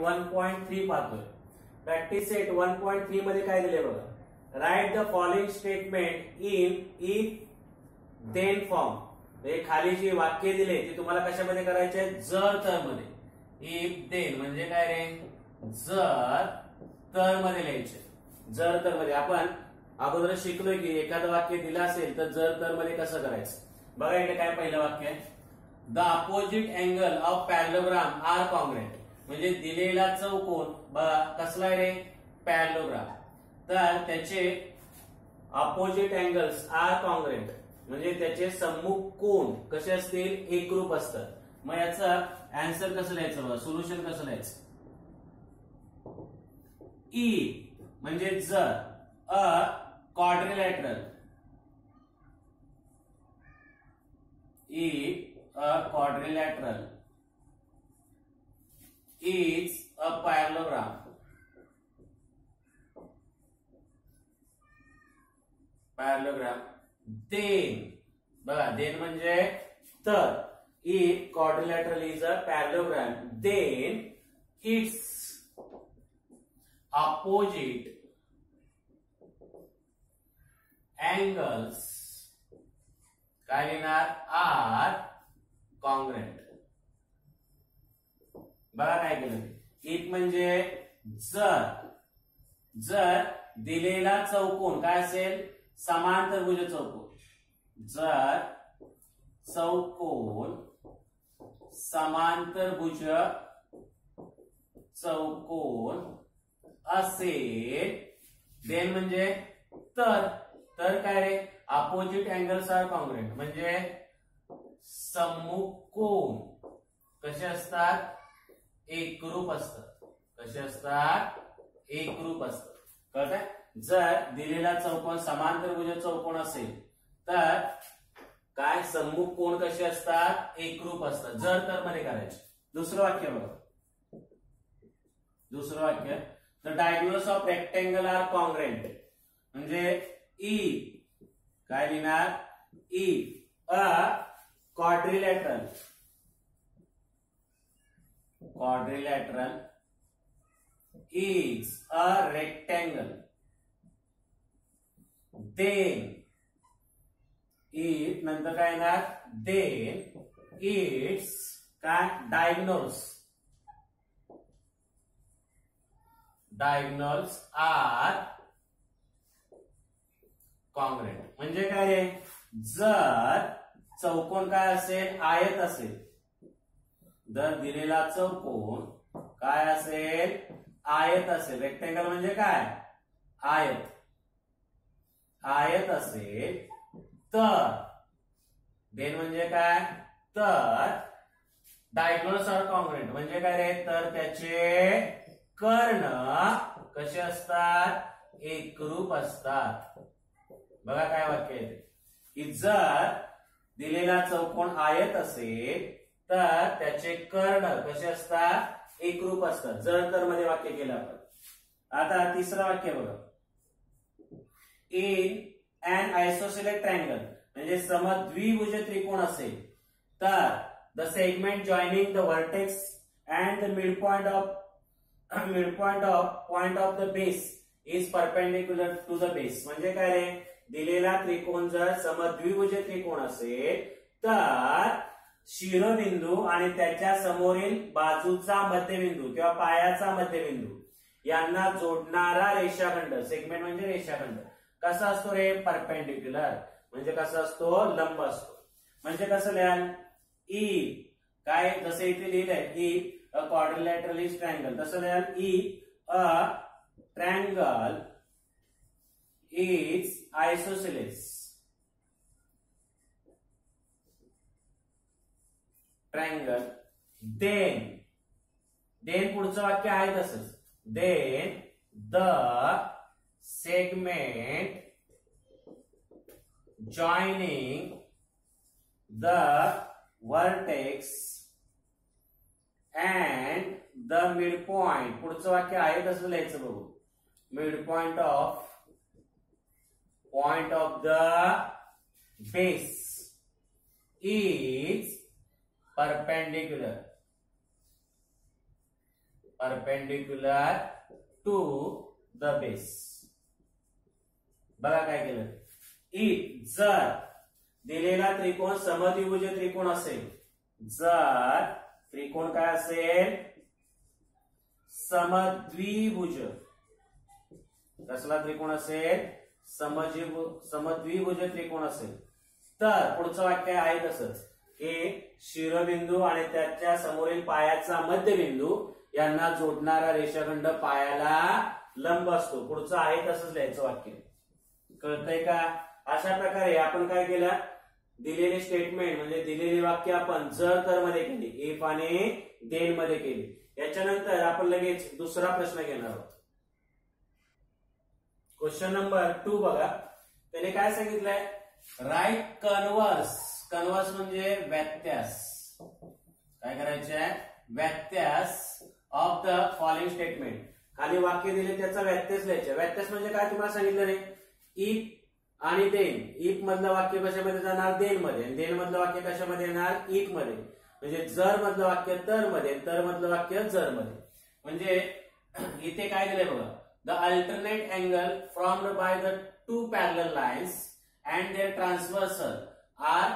One point three पाहतोय. Practice set one point three मध्ये काय दिले बघा? Write the following statement in if then form हे खाली जी वाक्य दिले ती तुम्हाला कशामध्ये करायचे जर तर मध्ये इफ देन म्हणजे काय रे? जर तर मध्ये लिहायचे जर तर मध्ये आपण अगोदर शिकलोय की एखादं वाक्य दिलं असेल तर जर तर मध्ये कसं करायचं? बघा इकडे काय पहिलं वाक्य आहे. The opposite angle of parallelogram are congruent म्हणजे दिलेला चौकोन कसला आहे रे? पॅरलोग्राम तर त्याचे अपोजिट अँगल्स आर कॉन्ग्रेंट म्हणजे त्याचे सम्मुख कोण? कसे असतील? एकरूप असतात. मग याचा अँसर कसं लिहायचं बघा? सोल्युशन कसं लिहायचं? ई म्हणजे जर a quadrilateral if e, a quadrilateral is a parallelogram parallelogram then बघा then म्हणजे तर if quadrilateral is a parallelogram then its opposite angles काय लिहिणार आर कॉन्ग्रेंट बघा काय केलं. एक म्हणजे जर जर दिलेला चौकोन काय असेल? समांतरभुज चौकोन. जर चौकोन समांतरभुज चौकोन असेल देन म्हणजे तर. तर काय रे? अपोजिट अँगल्स आर कॉन्ग्रेट म्हणजे सम्मुख कोण कसे असतात? एकरूप असतात कसे असतात? एकरूप असतात कळत जर दिलेला चौकोन समांतरभुज चौकोन असेल तर काय सम्मुख कोण कसे असतात? एकरूप असतात जर तर मध्ये करायचे. दुसरं वाक्य बघा. दुसरं वाक्य. The diagnose of rectangle are congruent म्हणजे ई काय लिहिणार? If a quadrilateral. Quadrilateral is a rectangle then if नंतर काय येणार then its काय diagonals diagonals are कॉन्ग्रेंट म्हणजे काय रे जर चौकोन काय असेल आयत असेल जर दिलेला चौकोन काय असेल? आयत असेल. रेक्टेंगल म्हणजे काय? आयत. आयत असेल तर. बेन म्हणजे काय? तर. डायग्नोस ऑर कॉन्ग्रेंट म्हणजे काय रे? तर त्याचे कर्ण कसे असतात? एकरूप असतात. बघा काय वाक्य येते की जर दिलेला चौकोन आयत असेल तर त्याचे कर्ण कसे असतात? एकरूप असतात. जर तर मध्ये वाक्य केलं आपण. आता तिसरं वाक्य बघा. इन अँड आयसोसिलेट ट्रँगल म्हणजे समद्विभुज त्रिकोण असेल. तर the segment joining the vertex and the midpoint of midpoint of point of the base is perpendicular to the base म्हणजे काय रे? दिलेला त्रिकोण जर समद्विभुज त्रिकोण असेल तर शिरोबिंदू आणि त्याच्या समोरील बाजूचा मध्यबिंदू किंवा पायाचा मध्यबिंदू यांना जोडणारा रेषाखंड. सेगमेंट म्हणजे रेषाखंड. कसा असतो रे? परपेंडिक्युलर म्हणजे कसा असतो? लंब असतो. म्हणजे कसं लिहाल? ई काय जसं इथे लिहिलंय? ई अ क्वाड्रिलॅटरल इज ट्रँगल तसं लिहाल? If a triangle is isosceles triangle then then पुढचं वाक्य आहे तसंच. Then the segment joining the vertex and the midpoint पुढचं वाक्य आहे तसं लिहायचं बघू. Midpoint of point of the base is perpendicular. Perpendicular to the base. बघा काय केलं. इफ जर दिलेला त्रिकोण समद्विभुज त्रिकोण असेल जर त्रिकोण काय असेल? समद्विभुज कसला त्रिकोण असेल? समजीव समद्विभुज त्रिकोण असेल. तर पुढचं वाक्य आहे तसंच. हे शिरोबिंदू आणि त्याच्या समोरील पायाचा मध्यबिंदू यांना जोडणारा रेषाखंड पायाला लंब असतो. पुढचं आहे तसंच लिहायचं वाक्य. कळतंय का? अशा प्रकारे आपण काय केलं? दिलेले स्टेटमेंट म्हणजे दिलेली वाक्य आपण जर तर मध्ये केली इफ आणि देन मध्ये केली. याच्यानंतर आपण लगेच दुसरा प्रश्न घेणार आहोत. क्वेश्चन नंबर टू बघा. त्याने काय सांगितलंय? राईट कन्वर्स कन्वर्स म्हणजे व्यत्यास. काय करायचे आहे व्यत्यास ऑफ द फॉलोइंग स्टेटमेंट खाली वाक्य दिले त्याचा व्यत्यास लिहायचा. व्यत्यास म्हणजे काय तुम्हाला सांगितलं रे इफ आणि देन. इफ मधलं वाक्य कशामध्ये जाणार? देन मध्ये देन मधलं वाक्य कशामध्ये येणार? इफमध्ये म्हणजे जर मधलं वाक्य तर मध्ये तर मधलं वाक्य जर मध्ये म्हणजे इथे काय दिलंय बघा? The alternate angle from by the two parallel lines and their transversal are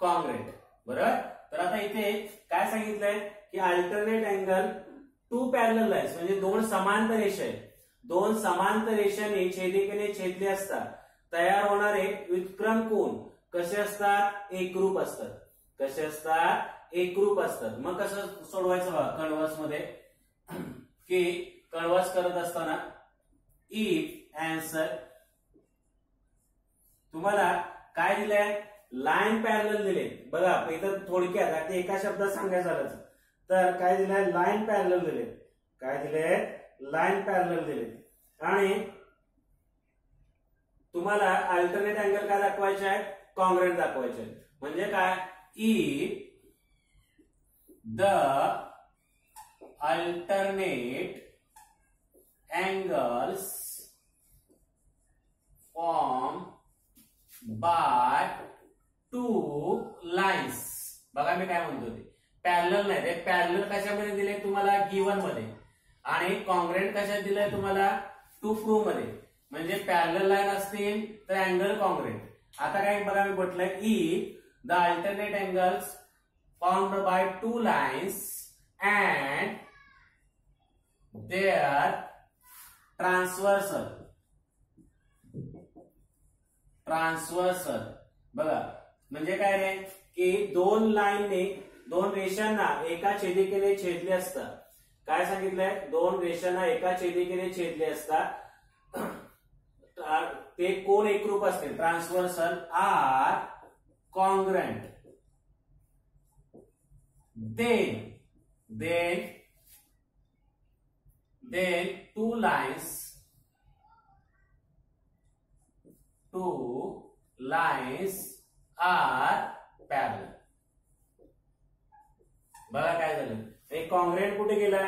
congruent बरोबर तर आता इथे काय सांगितलंय? की alternate angle two parallel lines म्हणजे दोन समांतर रेषा आहेत. दोन समांतर रेषांनी छेदिकेने छेदले असतात. तयार होणारे व्युत्क्रम कोण? कसे असतात? एकरूप असतात. कसे असतात? एकरूप असतात. मग कसं सोडवायचं बघा कणवासमध्ये. की कणवास करत असताना इफ अँसर तुम्हाला काय दिलंय? लाईन पॅरल दिले. बघा इथं थोडक्यात अगदी एका शब्दात सांगायचं झालंच तर. काय दिलंय? लाईन पॅरल दिले. काय दिले? लाईन पॅरल दिले. आणि तुम्हाला अल्टरनेट अँगल काय दाखवायचे आहे कॉंग्रेट दाखवायचे आहे म्हणजे काय? If the alternate angles form by two lines. बघा मी काय म्हणतो ते. पॅरल नाही ते पॅरल कशामध्ये दिले तुम्हाला? गिवनमध्ये. आणि कॉन्ग्रेंट कशात दिलंय तुम्हाला? टू फ्रू मध्ये. म्हणजे पॅरल लाईन असतील तर अँगल कॉन्ग्रेंट आता काय बघा मी म्हटलंय if the alternate angles formed by two lines and their transversal. Transversal. बघा. म्हणजे काय रे? की दोन लाईनने दोन रेषांना एका छेदिकेने छेदले असतात. काय सांगितलंय? दोन रेषांना एका छेदिकेने छेदले असतात. ते कोण एकरूप असतील? Are congruent. Then then then two lines two lines are parallel. बघा काय झालं. एक कॉन्ग्रेट कुठे गेला?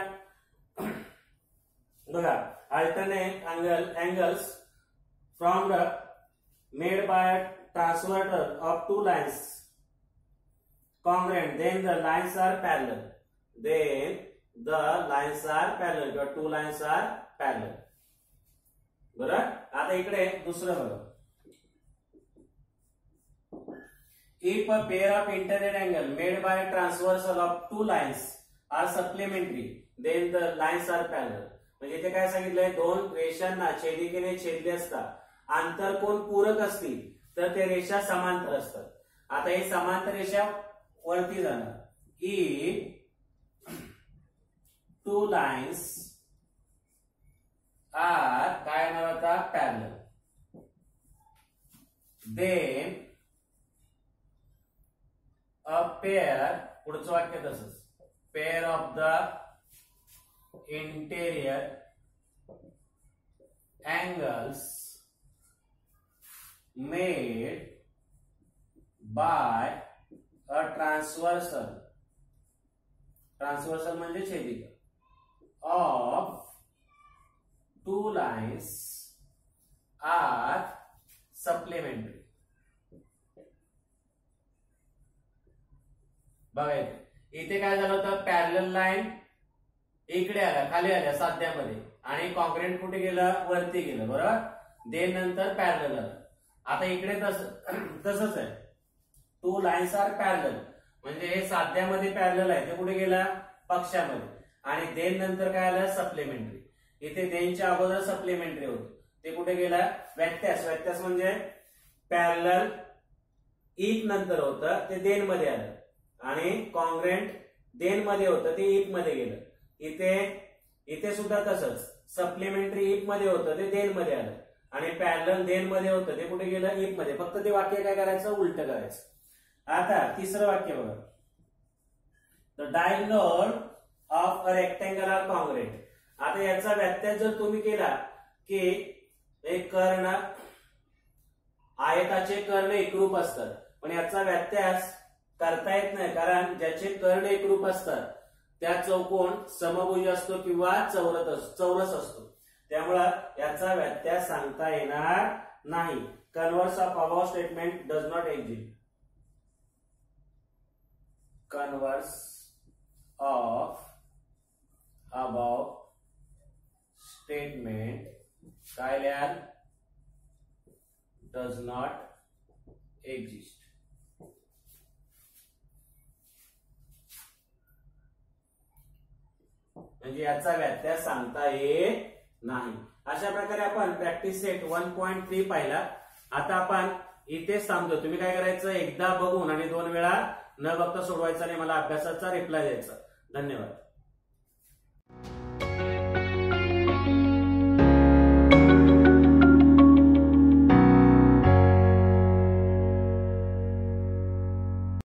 बघा alternate angle angles from the made by transversal of two lines congruent then the lines are parallel then the lines are parallel किंवा two lines are parallel बरं? आता इकडे दुसरं बघा. If a pair of internet angle made by transversal of two lines are supplementary then the lines are parallel म्हणजे इथे काय सांगितलंय दोन रेषांना छेदिकेने छेदले असतात आंतर कोण पूरक असतील तर ते रेषा समांतर असतात आता हे समांतर रेषा वरती जाणार ई टू लाईन्स आर काय येणार आता पॅरल देन अ पेअर पुढचं वाक्य तसंच pair of the interior angles made by a transversal transversal म्हणजे छेदिक of two lines are supplementary बघा इथे काय झालं होतं पॅरल लाईन इकडे आल्या खाली आल्या साध्यामध्ये आणि कॉन्क्रीट कुठे गेलं? वरती गेलं बरोबर? देन नंतर पॅरल आता इकडे तस तसंच आहे. टू लाईन्स आर पॅरल म्हणजे हे साध्यामध्ये पॅरल आहे. ते कुठे गेला? पक्षामध्ये. आणि देन नंतर काय आलं? सप्लिमेंटरी इथे देनच्या अगोदर सप्लिमेंटरी होत. ते कुठे गेला? व्यत्यास. व्यत्यास म्हणजे पॅरल इक नंतर होतं ते देन मध्ये आलं. आणि कॉन्ग्रेंट देन मध्ये होतं ते इकमध्ये गेलं. इथे इथे सुद्धा तसंच. सप्लिमेंटरी इकमध्ये होतं ते देन मध्ये आलं. आणि पॅरल देन मध्ये होतं ते कुठे गेलं? इकमध्ये. फक्त ते वाक्य काय करायचं? उलट करायचं. आता तिसरं वाक्य बघा. The diagonal of a rectangle congruent आता याचा व्याख्या जर तुम्ही केला की एक कर्ण आयताचे कर्ण एकरूप असतात. पण याचा व्यत्यास करता येत नाही कारण ज्याचे कर्ण एकरूप असतात त्या चौकोन समभुज असतो किंवा चौरत चौरस असतो. त्यामुळं याचा व्यत्यास सांगता येणार नाही. Converse of above statement does not exit converse of above statement काय लिहाल? डज नॉट एक्झिस्ट म्हणजे याचा व्यत्यास सांगता येत नाही. अशा प्रकारे आपण practice set one point three पाहिला. आता आपण इथेच थांबतो तुम्ही काय करायचं? एकदा बघून आणि दोन वेळा न बघता सोडवायचं आणि मला अभ्यासाचा रिप्लाय द्यायचा. धन्यवाद.